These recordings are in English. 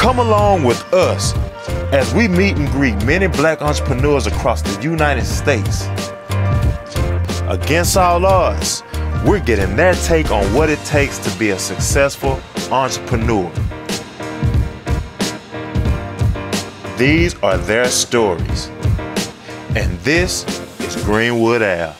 Come along with us as we meet and greet many black entrepreneurs across the United States. Against all odds, we're getting their take on what it takes to be a successful entrepreneur. These are their stories. And this is Greenwood Ave.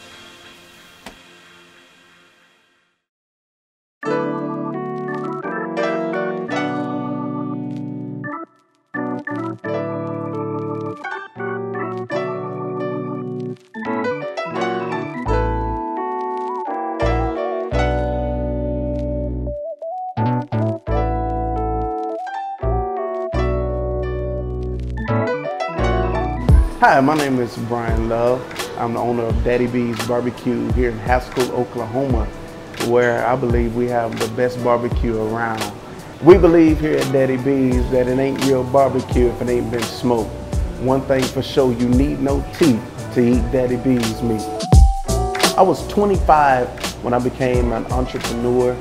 Hi, my name is Brian Love. I'm the owner of Daddy B's Barbecue here in Haskell, Oklahoma, where I believe we have the best barbecue around. We believe here at Daddy B's that it ain't real barbecue if it ain't been smoked. One thing for sure, you need no teeth to eat Daddy B's meat. I was 25 when I became an entrepreneur.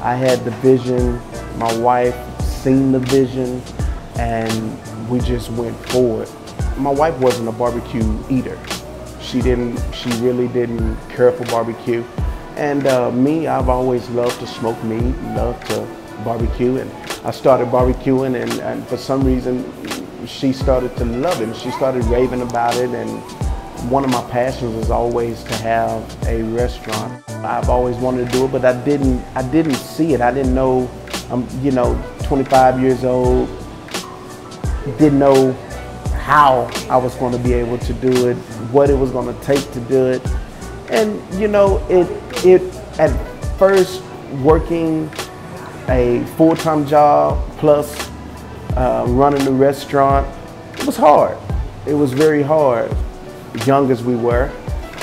I had the vision, my wife seen the vision, and we just went forward my wife wasn't a barbecue eater. She didn't, she really didn't care for barbecue. And uh, me, I've always loved to smoke meat, loved to barbecue. And I started barbecuing and, and for some reason, she started to love it. She started raving about it. And one of my passions was always to have a restaurant. I've always wanted to do it, but I didn't, I didn't see it. I didn't know, I'm, you know, 25 years old, didn't know how I was going to be able to do it, what it was going to take to do it. And you know, it it at first working a full-time job plus uh, running the restaurant, it was hard. It was very hard. Young as we were,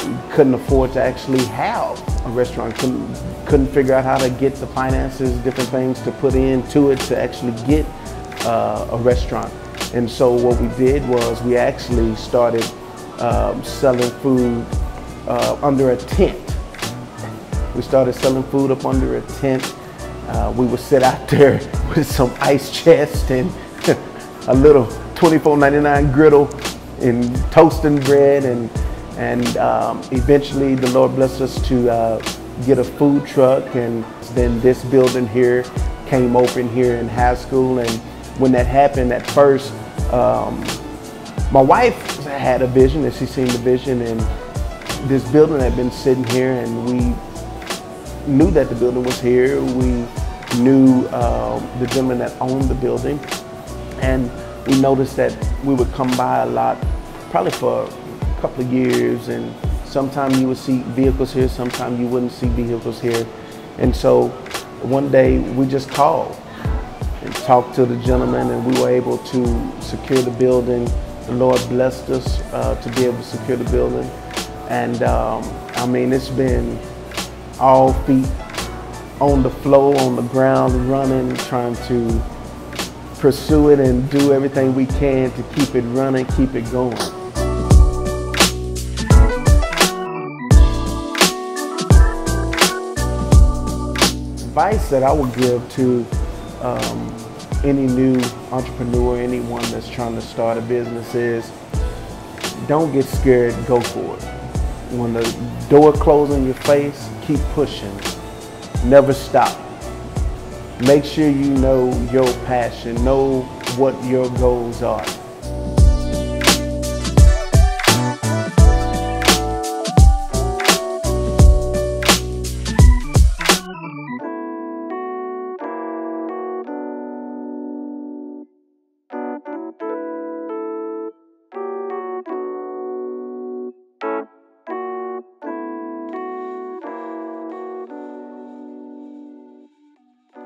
we couldn't afford to actually have a restaurant. Couldn't couldn't figure out how to get the finances, different things to put into it to actually get uh, a restaurant. And so what we did was we actually started um, selling food uh, under a tent. We started selling food up under a tent. Uh, we would sit out there with some ice chest and a little $24.99 griddle and toasting bread and and um, eventually the Lord blessed us to uh, get a food truck and then this building here came open here in Haskell and when that happened at first um, my wife had a vision and she seen the vision and this building had been sitting here and we knew that the building was here. We knew uh, the gentleman that owned the building and we noticed that we would come by a lot, probably for a couple of years and sometimes you would see vehicles here, sometimes you wouldn't see vehicles here. And so one day we just called and talked to the gentleman and we were able to secure the building. The Lord blessed us uh, to be able to secure the building. And um, I mean, it's been all feet on the floor, on the ground, running, trying to pursue it and do everything we can to keep it running, keep it going. Advice that I would give to um, any new entrepreneur, anyone that's trying to start a business is don't get scared, go for it. When the door closes in your face, keep pushing. Never stop. Make sure you know your passion, know what your goals are.